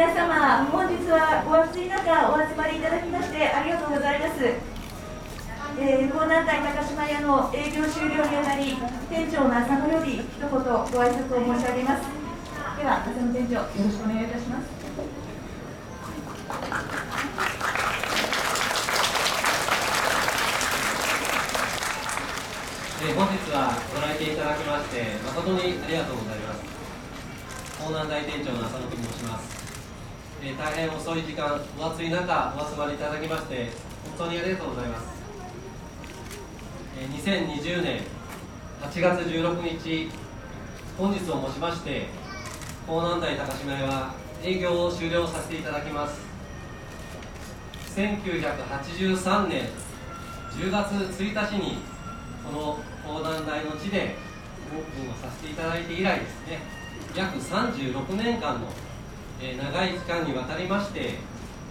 皆様、本日はお暑い中、お集まりいただきましてありがとうございます。えー、港南台高島屋の営業終了にあたり、店長の浅野より一言ご挨拶を申し上げます。では、浅野店長、よろしくお願いいたします。え本日はご来店いただきまして誠にありがとうございます港南大店長の浅野と申します、え大変遅い時間お暑い中お集まりいただきまして本当にありがとうございます、え2020年8月16日本日をもちまして港南台高島屋は営業を終了させていただきます。1983年10月1日にこの講談台の地でオープンをさせていただいて以来ですね約36年間の、え、長い期間にわたりまして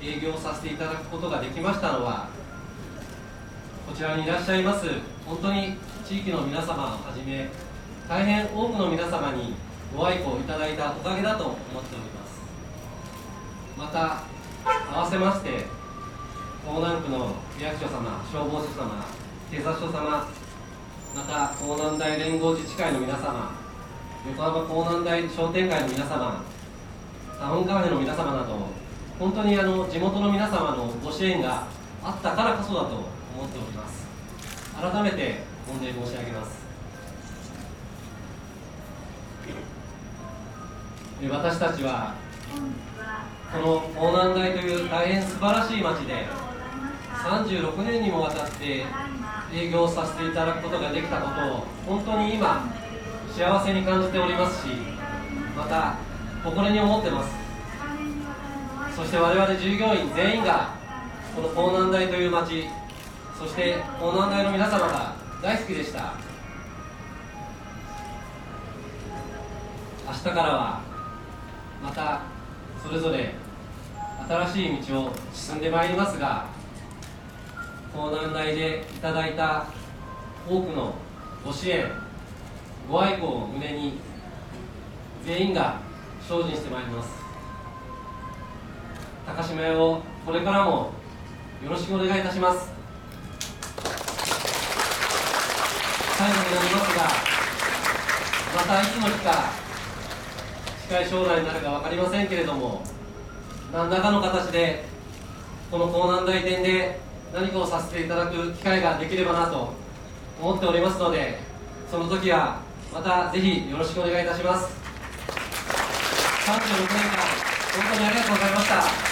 営業させていただくことができましたのはこちらにいらっしゃいます本当に地域の皆様をはじめ大変多くの皆様にご愛顧をいただいたおかげだと思っております。また合わせまして港南区の区役所様消防署様警察署様また港南大連合自治会の皆様横浜港南大商店街の皆様タウンカフェの皆様など本当にあの地元の皆様のご支援があったからこそだと思っております。改めて御礼申し上げます。私たちはこの港南大という大変素晴らしい町で36年にもわたって営業させていただくことができたことを本当に今幸せに感じておりますしまた誇りに思ってます。そして我々従業員全員がこの港南台という町そして港南台の皆様が大好きでした。明日からはまたそれぞれ新しい道を進んでまいりますが港南大でいただいた多くのご支援ご愛顧を胸に全員が精進してまいります。高島屋をこれからもよろしくお願いいたします。最後になりますがまたいつの日か近い将来になるか分かりませんけれども何らかの形でこの港南大店で何かをさせていただく機会ができればなと思っておりますのでその時はまたぜひよろしくお願いいたします。36年間本当にありがとうございました。